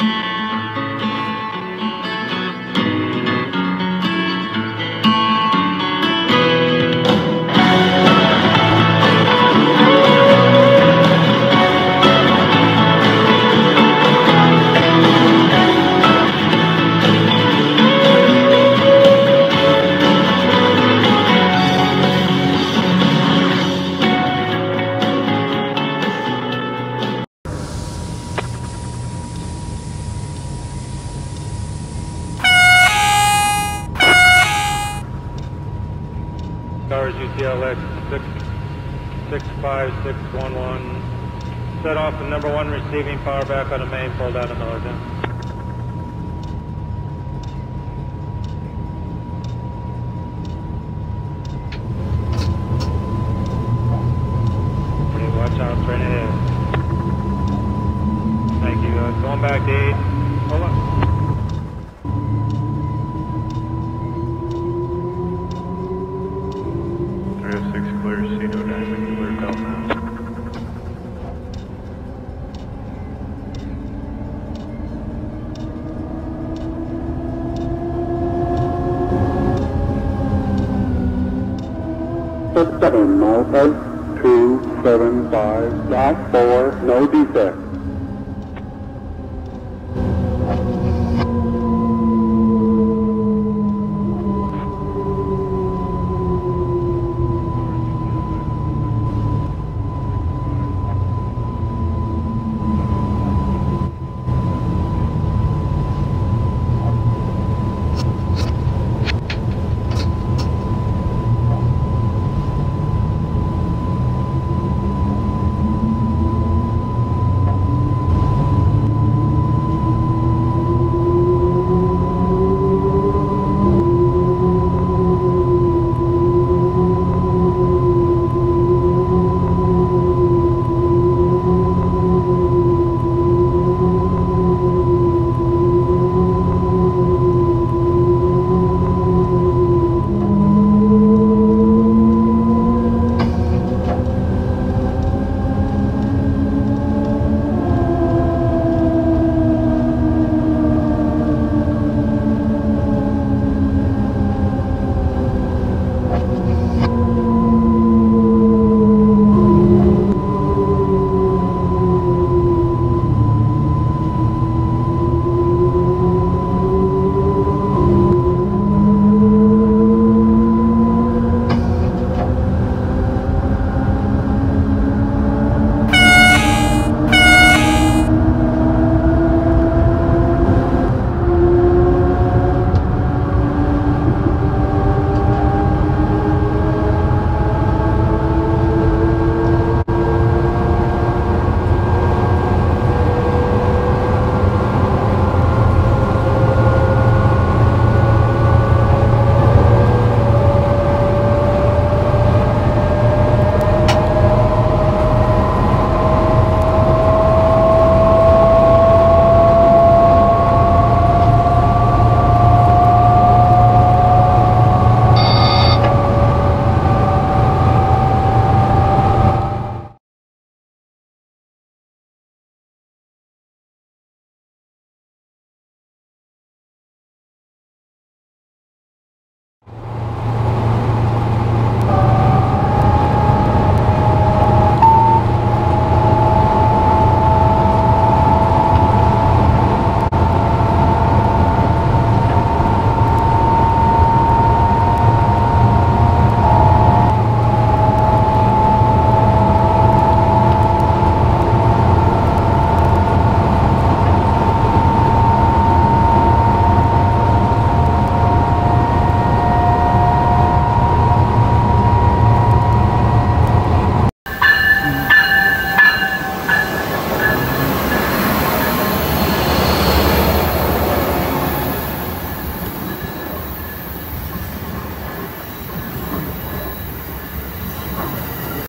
Towers UTLX 65611. Set off the number one receiving power back on the main, pull down to Milligan. Thank you. Uh, going back to 8. Hold on. 667 null 8755.4, no defect.